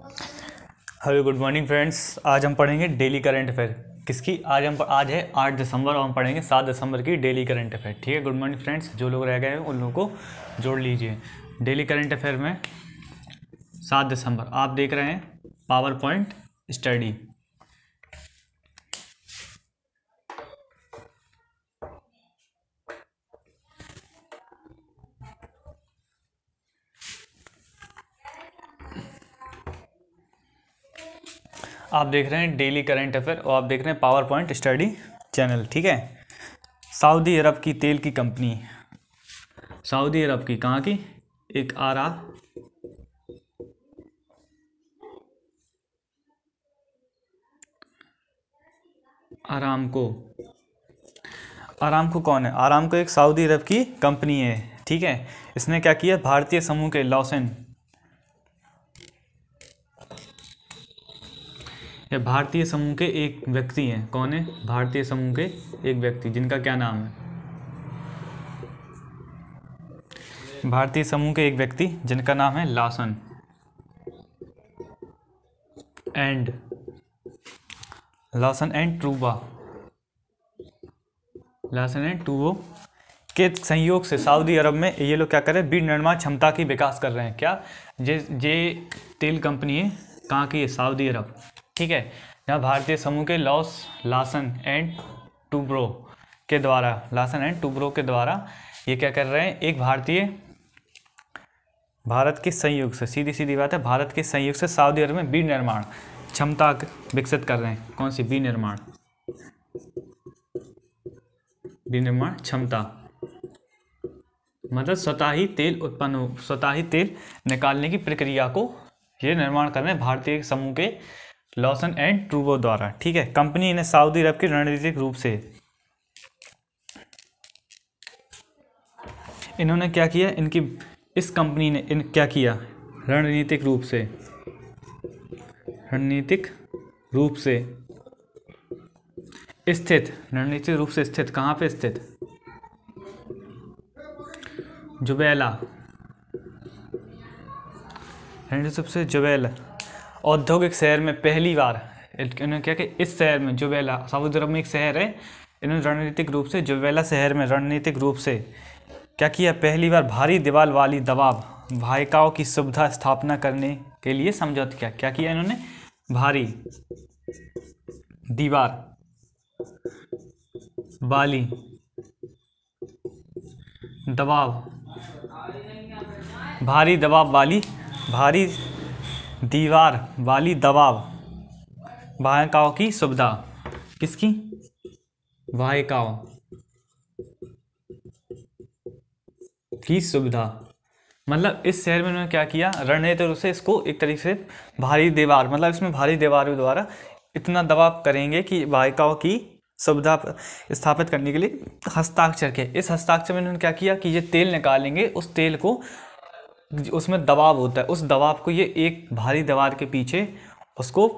Hello good morning friends आज हम पढ़ेंगे डेली करंट अफेयर किसकी? आज हम आज है आठ दिसंबर और हम पढ़ेंगे सात दिसंबर की डेली करंट अफेयर ठीक है गुड मॉर्निंग फ्रेंड्स जो लोग रह गए हैं, उन लोगों को जोड़ लीजिए. डेली करंट अफेयर में सात दिसंबर. आप देख रहे हैं पावर पॉइंट स्टडी आप देख रहे हैं डेली करंट अफेयर और आप देख रहे हैं पावर पॉइंट स्टडी चैनल ठीक है? सऊदी अरब की तेल की कंपनी सऊदी अरब की कहाँ की? एक आरा। आराम को। आराम को कौन है? आराम को एक सऊदी अरब की कंपनी है, ठीक है? इसने क्या किया? भारतीय समूह के लॉसन ये भारतीय समूह के एक व्यक्ति हैं। कौन है? भारतीय समूह के एक व्यक्ति, जिनका क्या नाम है? भारतीय समूह के एक व्यक्ति, जिनका नाम है लासन। एंड लासन एंड ट्रूबा। लासन एंड ट्रूबो के संयोग से सऊदी अरब में ये लोग क्या कर रहे हैं? बीज निर्माण क्षमता की विकास कर रहे हैं। क्या? जे जे तेल कंपनी है, कहाँ की है? Saudi Arab. ठीक है? यहाँ भारतीय समूह के लॉस, लासन एंड टूब्रो के द्वारा, लासन एंड टूब्रो के द्वारा ये क्या कर रहे हैं? एक भारतीय, भारत के संयोग से, सीधी सीधी बात है, भारत के संयोग से सऊदी अरब में बीज निर्माण क्षमता विकसित कर रहे हैं। कौन सी? बीज निर्माण। बीज निर्माण क्षमता। मतलब स्वतः ही तेल उत्पन्न स्वतः ही तेल निकालने की प्रक्रिया को ये निर्माण कर रहे हैं, भारतीय समूह के लॉसन एंड ट्रूबो द्वारा, ठीक है? कंपनी ने सऊदी अरब की रणनीतिक रूप से। इन्होंने क्या किया? इनकी, इस कंपनी ने इन, क्या किया? रणनीतिक रूप से। रणनीतिक रूप से। स्थित, रणनीतिक रूप से स्थित, कहाँ पे स्थित? जुबैला। रणनीतिक रूप से जुबैला। औद्योगिक शहर में पहली बार, इन्होंने क्या कि इस शहर में जुबैला सऊदी अरब में एक शहर है, इन्होंने रणनीतिक रूप से जुबैला शहर में रणनीतिक रूप से क्या किया? पहली बार भारी दीवार वाली दबाव, भाइकाओं की सुविधा स्थापना करने के लिए समझौता किया। क्या किया इन्होंने? भारी दीवार वाली दबाव, भारी दबाव वाली, भारी दीवार वाली दबाव। वाहिकाओं की सुविधा। किसकी? वाहिकाओं की सुविधा। मतलब इस शहर में उन्होंने क्या किया? रणनीतिक रूप से इसको एक तरीके से भारी दीवार मतलब इसमें भारी दीवार द्वारा इतना दबाव करेंगे कि वाहिकाओं की सुविधा स्थापित करने के लिए हस्ताक्षर के इस हस्ताक्षर में उन्होंने क्या किया कि ये तेल निकालेंगे, उस तेल को उसमें दबाव होता है। उस दबाव को ये एक भारी दीवार के पीछे उसको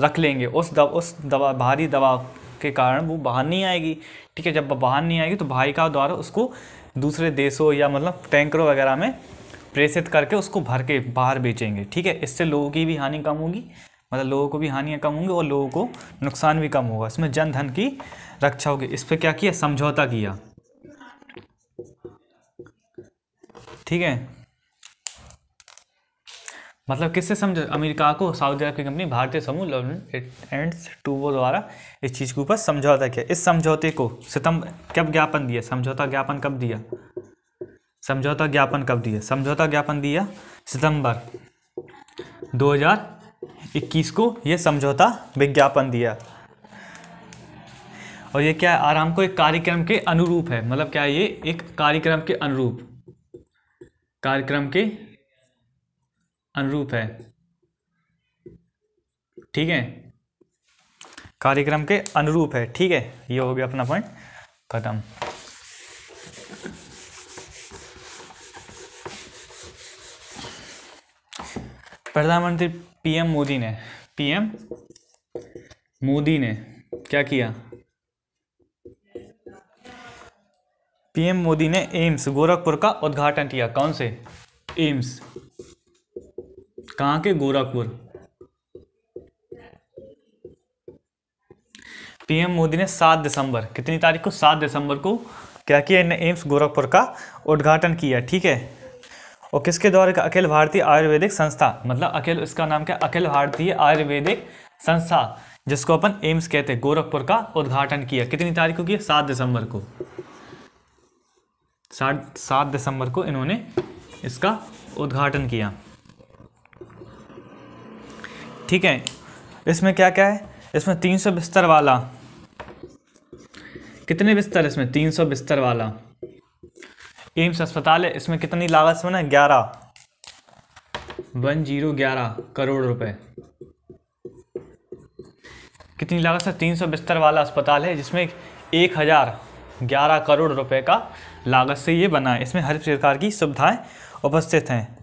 रख लेंगे। उस दब, उस दबा, भारी दबाव के कारण वो बाहर नहीं आएगी। ठीक है, जब बाहर नहीं आएगी तो भाई का द्वारा उसको दूसरे देशों या मतलब टैंकरों वगैरह में प्रेषित करके उसको भर के बाहर बेचेंगे ठीक है, इससे लोगों की भी हानि कम होगी मतलब लोगों को भी हानियाँ कम होंगी और लोगों को नुकसान भी कम होगा। इसमें जन धन की रक्षा होगी। इस पर क्या किया? समझौता किया। ठीक है मतलब किससे समझ? अमेरिका को सऊदी अरब की कंपनी भारतीय समूह एंड टूबो द्वारा इस चीज़ के ऊपर समझौता किया। इस समझौते को सितंबर कब ज्ञापन दिया? समझौता ज्ञापन कब दिया? समझौता ज्ञापन कब दिया? समझौता ज्ञापन दिया सितंबर 2021 को ये समझौता विज्ञापन दिया। और ये क्या है? आराम को एक कार्यक्रम के अनुरूप है। मतलब क्या ये? एक कार्यक्रम के अनुरूप। कार्यक्रम के अनुरूप है। ठीक है? कार्यक्रम के अनुरूप है। ठीक है? ये हो गया अपना पॉइंट खत्म। प्रधानमंत्री पीएम मोदी ने, पीएम मोदी ने क्या किया? पीएम मोदी ने एम्स, गोरखपुर का उद्घाटन किया। कौन से? एम्स। कहाँ के गोरखपुर? पीएम मोदी ने सात दिसंबर, कितनी तारीख को? सात दिसंबर को क्या किया एम्स गोरखपुर का उद्घाटन किया, ठीक है? और किसके द्वारा? अखिल भारतीय आयुर्वेदिक संस्था मतलब अखिल, इसका नाम क्या? अखिल भारतीय आयुर्वेदिक संस्था, जिसको अपन एम्स कहते हैं, गोरखपुर का उद्घाटन किया। कितनी तारीख को किया? सात दिसंबर को। सात सात दिसंबर को इन्होंने इसका उद्घाटन किया। ठीक है? इसमें क्या क्या है? इसमें तीन सौ बिस्तर वाला। कितने बिस्तर इसमें? तीन सौ बिस्तर वाला। एम्स अस्पताल है, इसमें कितनी लागत से बना ग्यारह। वन ज़ीरो ग्यारह करोड़ रुपए। कितनी लागत से? तीन सौ बिस्तर वाला अस्पताल है, जिसमें एक हज़ार ग्यारह करोड़ रुपए का लागत से ये बना है। इसमें हर प्रकार की सुविधाएँ उपस्थित हैं।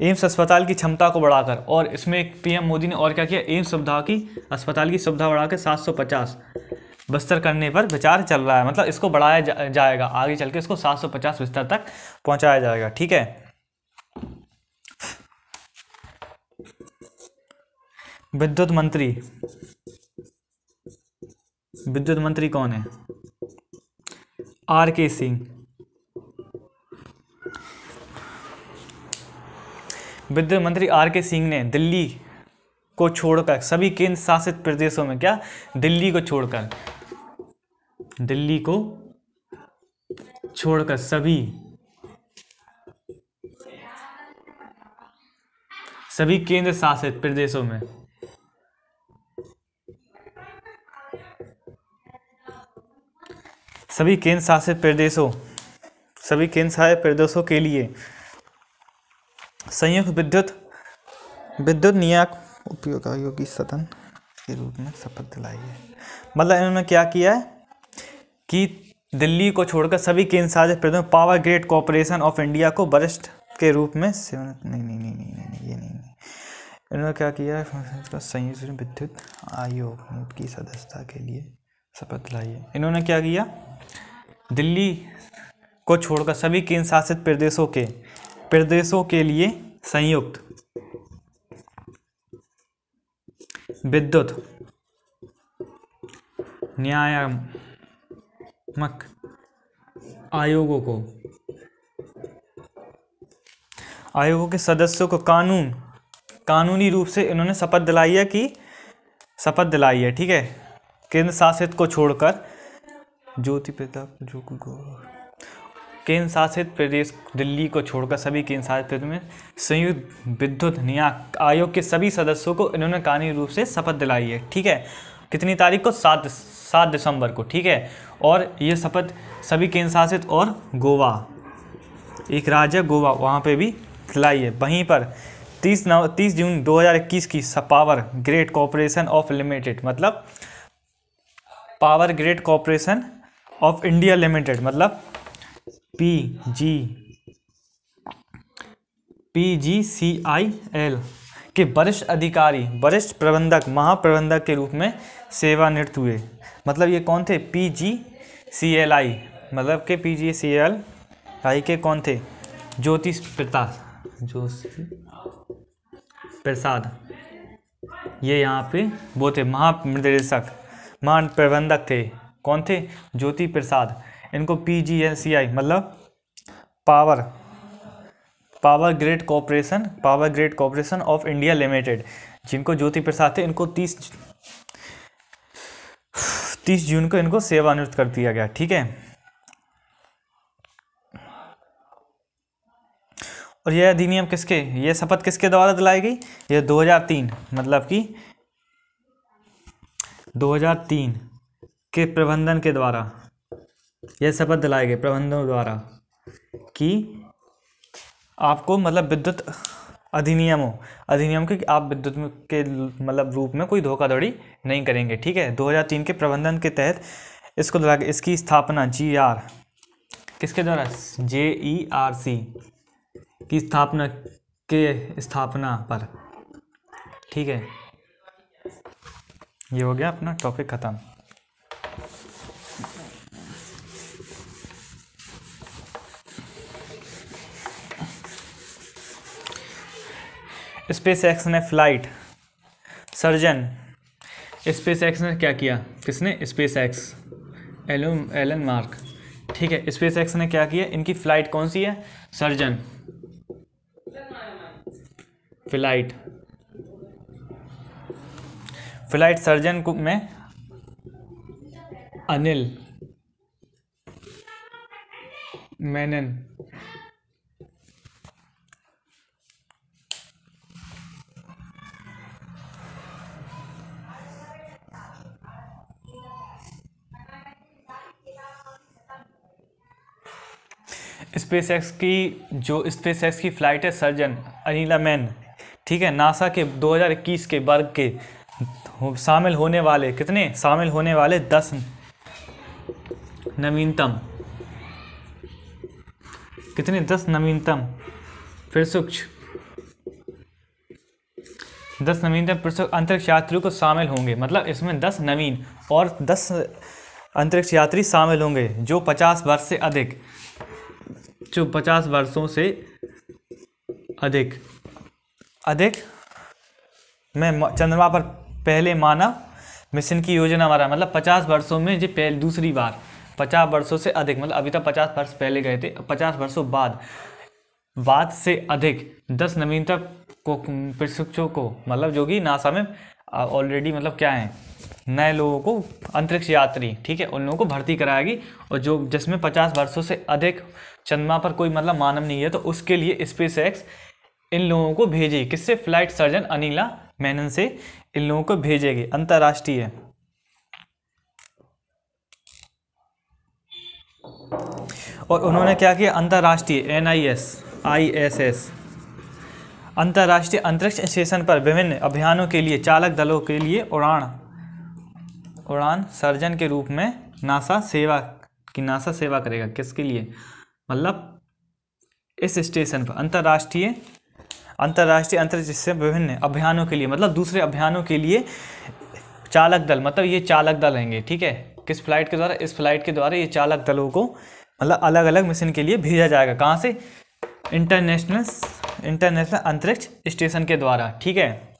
एम्स अस्पताल की क्षमता को बढ़ाकर और इसमें पीएम मोदी ने और क्या किया? एम्स सुविधा की अस्पताल की सुविधा बढ़ाकर 750 बिस्तर करने पर विचार चल रहा है मतलब इसको बढ़ाया जा, जाएगा आगे चल के इसको 750 बिस्तर तक पहुँचाया जाएगा ठीक है? विद्युत मंत्री। विद्युत मंत्री कौन है? आर के सिंह। विद्युत मंत्री आर के सिंह ने दिल्ली को छोड़कर, सभी केंद्र शासित प्रदेशों में क्या? दिल्ली को छोड़कर। दिल्ली को छोड़कर सभी सभी केंद्र शासित प्रदेशों में। सभी केंद्र शासित प्रदेशों, सभी केंद्र शासित प्रदेशों के लिए संयुक्त विद्युत विद्युत नियामक उपयोग आयोगी सदन के रूप में शपथ दिलाई है। मतलब इन्होंने क्या किया है कि दिल्ली को छोड़कर सभी केंद्र शासित प्रदेश power grid corporation of India को वरिष्ठ के रूप में नहीं नहीं नहीं नहीं नहीं, नहीं ये नहीं, नहीं। इन्होंने क्या किया संयुक्त विद्युत आयोग की सदस्यता के लिए शपथ दिलाई है। इन्होंने क्या किया? दिल्ली को छोड़कर सभी केंद्र शासित प्रदेशों के प्रदेशों के लिए संयुक्त। विद्युत। न्यायात्मक आयोगों को। आयोगों के सदस्यों को कानून। कानूनी रूप से इन्होंने शपथ दिलाई है कि शपथ दिलाई है, ठीक है? केंद्र शासित को छोड़कर। ज्योति प्रताप जो केंद्र शासित प्रदेश दिल्ली को छोड़कर सभी केंद्र शासित प्रदेश में संयुक्त विद्युत नियामक आयोग के सभी सदस्यों को इन्होंने कानूनी रूप से शपथ दिलाई है, ठीक है? कितनी तारीख को? सात सात दिसंबर को, ठीक है? और ये शपथ सभी केंद्र शासित और गोवा, एक राज्य गोवा वहाँ पे भी दिलाई है। वहीं पर तीस नव, तीस जून 2021 की power grid corporation of limited मतलब power grid corporation of India limited मतलब P G P G C I L के वरिष्ठ अधिकारी, वरिष्ठ प्रबंधक, महाप्रबंधक के रूप में सेवानिवृत्त हुए। मतलब ये कौन थे? P G C L I. मतलब के पी जी सी एल आई के कौन थे? ज्योतिष प्रताप ज्योति प्रसाद। ये यहाँ पे वो थे, महानिदेशक, महाप्रबंधक थे। कौन थे? ज्योति प्रसाद। इनको P G L C I मतलब power power grade corporation power grade corporation of India limited जिनको ज्योति प्रसाद थे, इनको तीस तीस जून को इनको सेवानिवृत्त कर दिया गया, ठीक है? और यह अधिनियम किसके, यह शपथ किसके द्वारा दिलाई गई? यह 2003 मतलब कि 2003 के प्रबंधन के द्वारा। यह शपथ दिलाए गए प्रबंधनों द्वारा कि आपको मतलब विद्युत अधिनियमों, अधिनियम के आप विद्युत के मतलब रूप में कोई धोखाधड़ी नहीं करेंगे, ठीक है? 2003 के प्रबंधन के तहत इसको दिला इसकी स्थापना जी आर, किसके द्वारा? जे ई आर सी, की स्थापना, के स्थापना पर, ठीक है? ये हो गया अपना टॉपिक ख़त्म। स्पेस एक्स ने फ़्लाइट, सर्जन, स्पेस एक्स ने क्या किया? किसने? Space X. एलन एलन मार्क। ठीक है, स्पेस एक्स ने क्या किया? इनकी फ़्लाइट कौन सी है? सर्जन। फ़्लाइट। फ़्लाइट सर्जन को में अनिल। मैनन। स्पेस एक्स की जो स्पेस एक्स की फ़्लाइट है सर्जन अनिला मैन, ठीक है, नासा के 2021 के वर्ग के शामिल होने वाले, कितने? शामिल होने वाले दस नवीनतम। कितने? दस नवीनतम प्रशिक्ष। दस नवीनतम अंतरिक्ष यात्रियों को शामिल होंगे। मतलब इसमें दस नवीन और दस अंतरिक्ष यात्री शामिल होंगे, जो पचास वर्ष से अधिक। जो पचास वर्षों से अधिक। अधिक? मैं चंद्रमा पर पहले मानव मिशन की योजना बना मतलब पचास वर्षों में जो पहले, दूसरी बार, पचास वर्षों से अधिक मतलब अभी तक पचास वर्ष पहले गए थे, पचास वर्षों बाद बाद से अधिक, दस नवीनतम को, प्रशिक्षकों को मतलब जो कि नासा में ऑलरेडी मतलब क्या है, नए लोगों को अंतरिक्ष यात्री, ठीक है, उन लोगों को भर्ती कराएगी, और जो जिसमें पचास वर्षों से अधिक चंद्रमा पर कोई मतलब मानव नहीं है तो उसके लिए स्पेस एक्स इन लोगों को भेजेगी। किससे? फ़्लाइट सर्जन अनिला मैनन से इन लोगों को भेजेगी। अंतर्राष्ट्रीय। और उन्होंने क्या किया? अंतर्राष्ट्रीय N I S I S S अंतर्राष्ट्रीय अंतरिक्ष स्टेशन पर विभिन्न अभियानों के लिए, चालक दलों के लिए उड़ान उड़ान सर्जन के रूप में नासा सेवा, की नासा सेवा करेगा? किसके लिए? मतलब इस स्टेशन पर अंतर्राष्ट्रीय अंतर्राष्ट्रीय अंतरिक्ष से विभिन्न अभियानों के लिए मतलब दूसरे अभियानों के लिए चालक दल मतलब ये चालक दल रहेंगे, ठीक है? किस फ़्लाइट के द्वारा? इस फ़्लाइट के द्वारा ये चालक दलों को मतलब अलग अलग मिशन के लिए भेजा जाएगा। कहाँ से? इंटरनेशनल इंटरनेशनल अंतरिक्ष स्टेशन के द्वारा, ठीक है?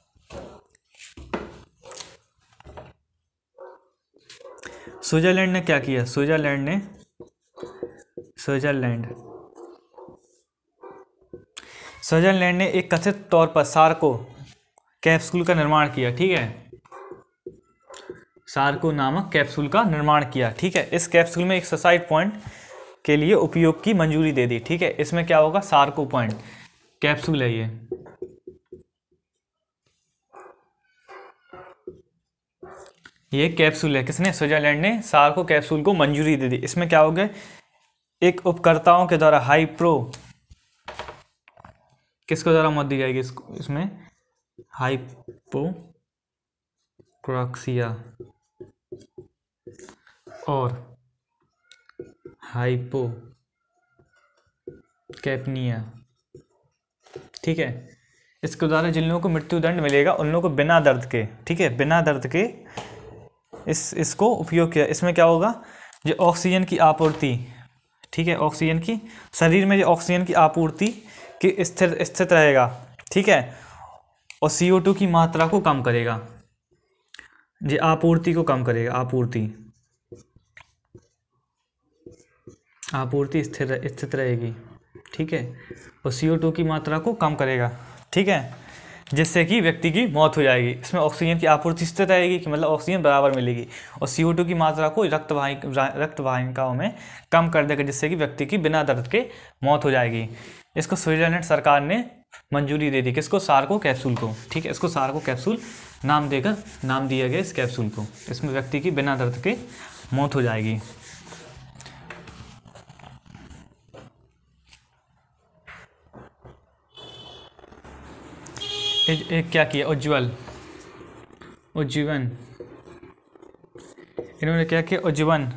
स्विट्जरलैंड ने क्या किया? स्विट्जरलैंड ने स्विट्जरलैंड। स्विट्जरलैंड ने एक कथित तौर पर सार्को कैप्सूल का निर्माण किया, ठीक है? सार्को नामक कैप्सूल का निर्माण किया, ठीक है? इस कैप्सूल में एक सुसाइड पॉइंट के लिए उपयोग की मंजूरी दे दी, ठीक है? इसमें क्या होगा? सार्को पॉइंट कैप्सूल है ये। ये कैप्सूल है। किसने? स्विट्जरलैंड ने सार्को कैप्सूल को मंजूरी दे दी। इसमें क्या हो गया? एक उपकर्ताओं के द्वारा हाइप्रो किसके द्वारा मत दी जाएगी इसको, इसमें? हाइपो क्रोक्सिया और हाइपो कैपनिया। ठीक है? इसके द्वारा जिन लोगों को मृत्यु दंड मिलेगा, उन लोगों को बिना दर्द के, ठीक है? बिना दर्द के इस, इसको उपयोग किया। इसमें क्या होगा? जो ऑक्सीजन की आपूर्ति ठीक है ऑक्सीजन की। शरीर में जो ऑक्सीजन की आपूर्ति की स्थिर, स्थित रहेगा, ठीक है? और सी की मात्रा को कम करेगा। जी, आपूर्ति को कम करेगा, आपूर्ति। आपूर्ति स्थिर, स्थित रहेगी, ठीक है? और सी की मात्रा को कम करेगा, ठीक है? जिससे कि व्यक्ति की मौत हो जाएगी। इसमें ऑक्सीजन की आपूर्ति स्थित रहेगी कि मतलब ऑक्सीजन बराबर मिलेगी। और सी की मात्रा को रक्त वाहि, रक्त वाहिकाओं में कम कर देगा, जिससे कि व्यक्ति की बिना दर्द के मौत हो जाएगी। इसको स्विट्जरलैंड सरकार ने मंजूरी दे दी किसको सार्को कैप्सूल को, ठीक है, इसको सार्को कैप्सूल नाम देकर नाम दिया गया इस कैप्सूल को। इसमें व्यक्ति की बिना दर्द के मौत हो जाएगी। क्या किया? उज्ज्वल। उज्जीवन। इन्होंने क्या किया? Ujjivan.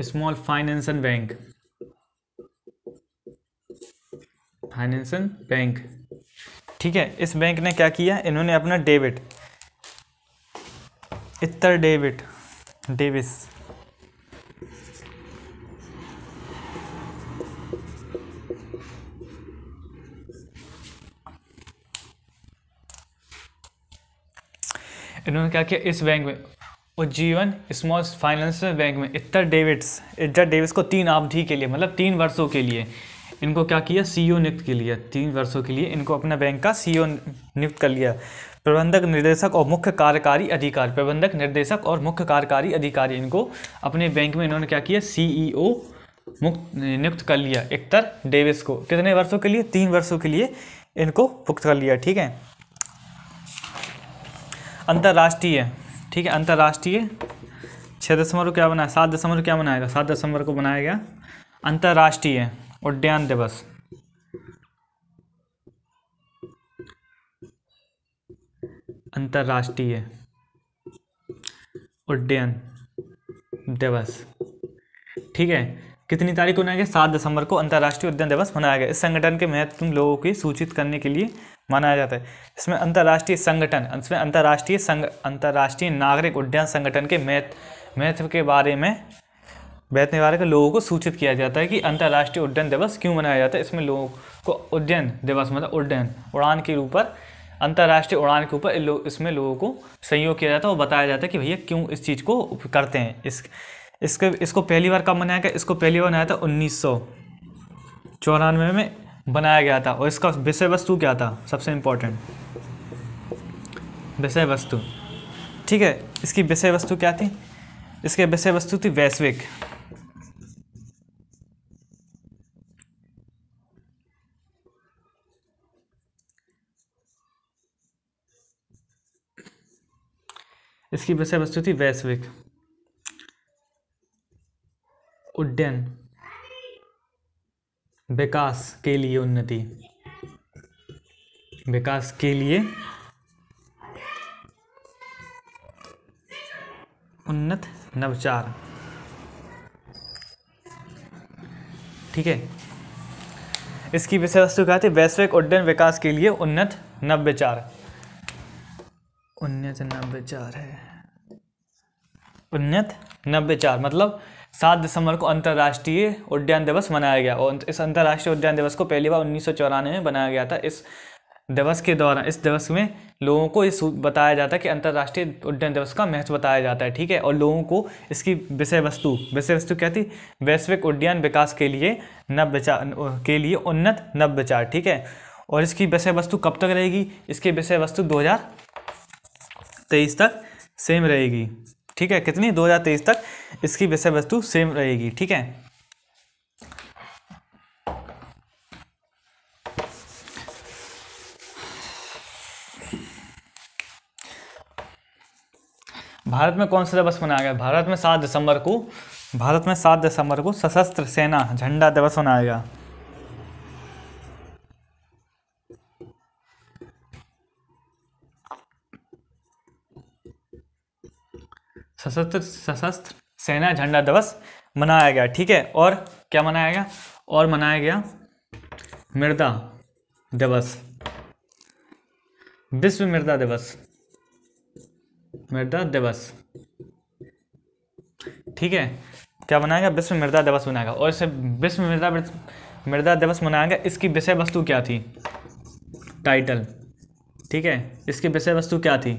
Small finance bank. Finance bank. ठीक है, इस बैंक ने क्या किया? इन्होंने अपना डेबिट। इतर डेबिट। डेविस इन्होंने क्या किया इस बैंक में उज्जीवन स्मॉल फाइनेंस बैंक में इतर डेविड्स इतर डेविड्स को तीन अवधि के लिए मतलब तीन वर्षों के लिए, इनको क्या किया? सीईओ नियुक्त के लिए, तीन वर्षों के लिए इनको अपना बैंक का सीईओ नियुक्त कर लिया। प्रबंधक, निर्देशक और मुख्य कार्यकारी अधिकारी, प्रबंधक, निर्देशक और मुख्य कार्यकारी अधिकारी इनको अपने बैंक में इन्होंने क्या किया? सीईओ मुक्त, नियुक्त कर लिया इकतर डेविस को। कितने वर्षों के लिए? तीन वर्षों के लिए इनको मुक्त कर लिया, ठीक है? अंतर्राष्ट्रीय, ठीक है, अंतर्राष्ट्रीय छः को क्या बनाया सात को क्या बनाएगा? सात दिसंबर को बनाया गया अंतर्राष्ट्रीय उद्यान दिवस। अंतर्राष्ट्रीय उड्डयन दिवस, ठीक है? कितनी तारीख को मनाया गया? सात दिसंबर को अंतर्राष्ट्रीय उद्यान दिवस मनाया गया। इस संगठन के महत्व लोगों की सूचित करने के लिए मनाया जाता है। इसमें अंतर्राष्ट्रीय संगठन, इसमें अंतर्राष्ट्रीय संग, अंतर्राष्ट्रीय नागरिक उड्डयन संगठन के महत्व महत्व के बारे में, बैठने वाले के लोगों को सूचित किया जाता है कि अंतर्राष्ट्रीय उड्डयन दिवस क्यों मनाया जाता है। इसमें लोगों को उड्डयन दिवस मतलब उड्डयन, उड़ान के ऊपर, अंतर्राष्ट्रीय उड़ान के ऊपर इसमें लोगों को सहयोग किया जाता है। और बताया जाता है कि भैया क्यों इस चीज़ को करते हैं। इस इसके, इसको पहली बार कब बनाया गया? इसको पहली बार बनाया था उन्नीस सौ चौरानवे में बनाया गया था। और इसका विषय वस्तु क्या था? सबसे इम्पोर्टेंट विषय वस्तु। ठीक है, इसकी विषय वस्तु क्या थी? इसके विषय वस्तु थी वैश्विक। इसकी विषय वस्तु थी वैश्विक। उड्डयन, विकास के लिए उन्नति। विकास के लिए उन्नत नवचार। ठीक है? इसकी विषय वस्तु क्या थी, वैश्विक उड्डयन विकास के लिए उन्नत नवविचार उन्नत नवविचार है। उन्नत नवविचार मतलब सात दिसंबर को अंतर्राष्ट्रीय उद्यान दिवस मनाया गया और इस अंतर्राष्ट्रीय उद्यान दिवस को पहली बार उन्नीस सौ चौरानवे में बनाया गया था। इस दिवस के दौरान, इस दिवस में लोगों को इस बताया जाता है कि अंतर्राष्ट्रीय उड्डयन दिवस का महत्व बताया जाता है, ठीक है? और लोगों को इसकी विषय वस्तु विषय वस्तु क्या थी? वैश्विक उड्डयन विकास के लिए नव विचार के लिए उन्नत नव विचार ठीक है? और इसकी विषय वस्तु कब तक रहेगी? इसकी विषय वस्तु दो हज़ार तेईस तक सेम रहेगी, ठीक है? कितनी? 2023 तक इसकी विषय वस्तु सेम रहेगी, ठीक है? भारत में कौन सा दिवस मनाया गया? भारत में सात दिसंबर को, भारत में सात दिसंबर को सशस्त्र सेना झंडा दिवस मनाया गया सशस्त्र सशस्त्र सेना झंडा दिवस मनाया गया, ठीक है? और क्या मनाया गया? और मनाया गया मृदा दिवस। विश्व मृदा दिवस। मृदा दिवस। ठीक है? क्या बनाएगा विश्व मृदा दिवस बनाएगा और इसे विश्व मृदा मृदा दिवस मनाया गया। इसकी विषय वस्तु क्या थी? टाइटल ठीक है? इसकी विषय वस्तु क्या थी?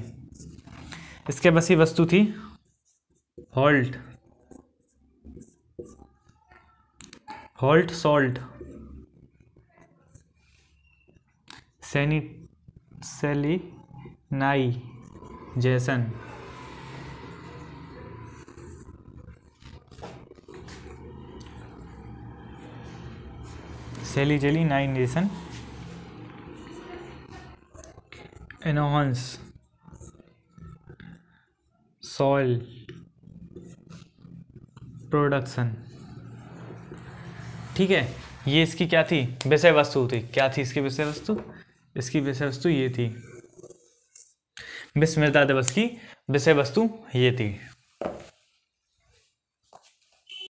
इसके विषय वस्तु थी हॉल्ट हॉल्ट सॉल्ट सैनी सेली नाई जैसन सेली जेली नाइन जेसन एनोहंस सॉइल प्रोडक्शन ठीक है, ये इसकी क्या थी? विषय वस्तु थी। क्या थी इसकी विषय वस्तु इसकी विषय वस्तु ये थी। विश्व मृदा दिवस की विषय वस्तु ये थी।